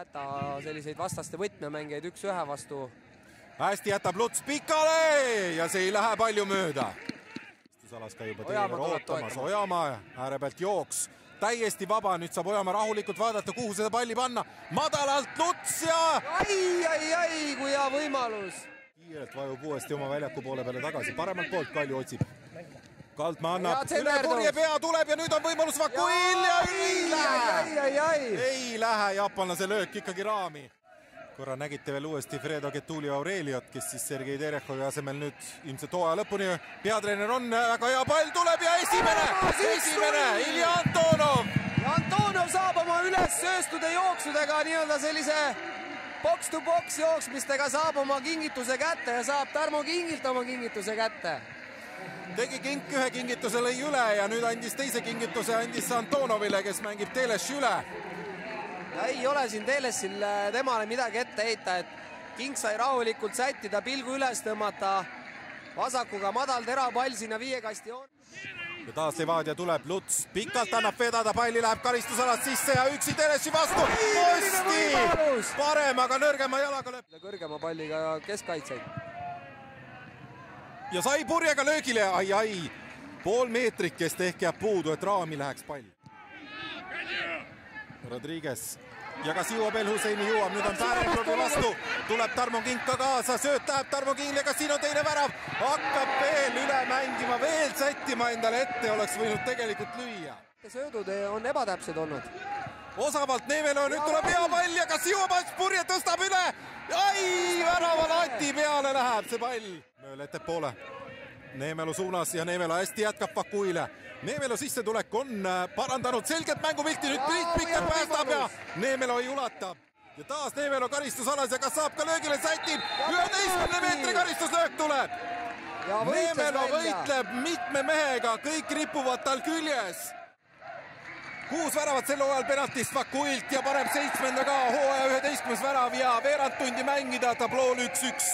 jäta selliseid vastaste võtmemängijaid üks-ühe vastu. hästi jätab Luts pikale ja see ei lähe palju mööda. alas ka juba teele ootamas, Ojamaa ääre pealt jooks täiesti vaba, nüüd saab Ojamaa rahulikult vaadata, kuhu seda palli panna. madalalt Luts ja. ai, ai, ai, kui hea võimalus. kiirelt vajub uuesti oma väljaku poole peale tagasi, paremalt poolt Kalju otsib. Kaldma annab, üle purje pea tuleb ja nüüd on võimalus Vakuil ja ei lähe. ei lähe jaapanlase löök ikkagi raami. Korra nägite veel uuesti Fredo Getulio Aureliot, kes siis Sergei Terehovi asemel nüüd ilmselt hooaja lõpuni peatreener on, väga hea pall tuleb ja esimene, esimene Ilja Antonov. Antonov saab oma üles sööstude jooksudega nii-öelda sellise boks-to-boks jooksmistega saab oma kingituse kätte ja saab Tarmo Kingilt oma kingituse kätte tegi kink ühe kingituse, lõi üle ja nüüd andis teise kingituse, andis Antonovile, kes mängib Teleši üle. ei ole siin Telesil äh, temale midagi ette heita, et king sai rahulikult sättida, pilgu üles tõmmata, vasakuga madal terapall sinna viiekasti on. ja taas Levadia tuleb, Luts pikalt annab vedada, palli läheb karistusalast sisse ja üksi Teleši vastu. posti, parem, aga nõrgema jalaga lööb. kõrgema palliga keskkaitseid ja sai purjega löögile, ai-ai, pool meetrikest ehk jääb puudu, et raami läheks pall. Rodriguez. Ja kas jõuab El Husseini, jõuab, nüüd on Pärenkovi vastu, tuleb Tarmo Kink ka kaasa, sööt läheb Tarmo Kingile, kas siin on teine värav, hakkab veel üle mängima, veel sättima endale ette, oleks võinud tegelikult lüüa. söödud on ebatäpsed olnud. Osavalt Neemelo, nüüd tuleb hea pall ja kas jõuab, Purje tõstab üle, ai, värava lati peale läheb see pall mööda ettepoole. Neemelu suunas ja Neemelu hästi jätkab Vakuile. Neemelu sissetulek on äh, parandanud selgelt mängupilti, nüüd Priit Pikk päästab ja Neemelu ei ulata. ja taas Neemelu karistusalas ja kas saab ka löögile, sätib, üheteistkümne meetri karistuslöök tuleb. Neemelu võitleb mitme mehega, kõik ripuvad tal küljes kuus väravat sel hooajal penaltist Vakuilt ja paneb seitsmenda ka hooaja üheteistkümnes värav ja veerand tundi mängida tablool üks-üks.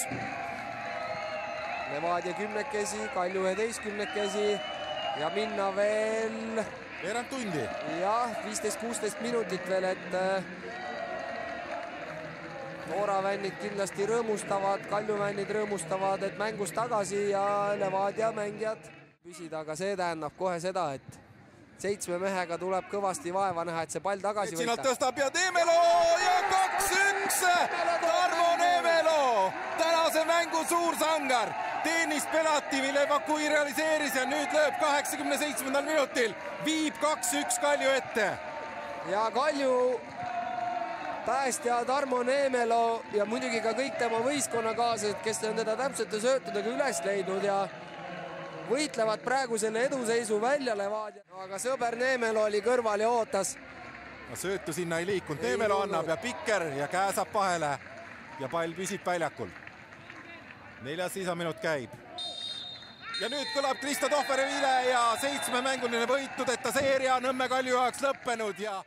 Levadia kümnekesi, Kalju üheteistkümnekesi ja minna veel. veerand tundi. jah, viisteist, kuusteist minutit veel, et Noora vännid kindlasti rõõmustavad, Kalju vännid rõõmustavad, et mängus tagasi ja Levadia mängijad püsida, aga see tähendab kohe seda, et seitsme mehega tuleb kõvasti vaeva näha, et see pall tagasi võita. tõstab ja Neemelo ja kaks-üks. Tarmo Neemelo, tänase mängu suur sangar, teenis penalti, mille Vakui realiseeris ja nüüd lööb kaheksakümne seitsmendal minutil, viib kaks-üks Kalju ette. ja Kalju päästja Tarmo Neemelo ja muidugi ka kõik tema võistkonnakaaslased, kes on teda täpsete söötudega üles leidnud ja võitlevad praegu selle eduseisu välja Levadia, aga sõber Neemelo oli kõrval ja ootas. söötu sinna ei liikunud, Neemelo annab ja Pikker ja käe saab vahele ja pall püsib väljakul. neljas lisaminut käib. ja nüüd kõlab Kristo Tohveri viile ja seitsmemänguline võitudeta seeria Nõmme Kalju jaoks lõppenud ja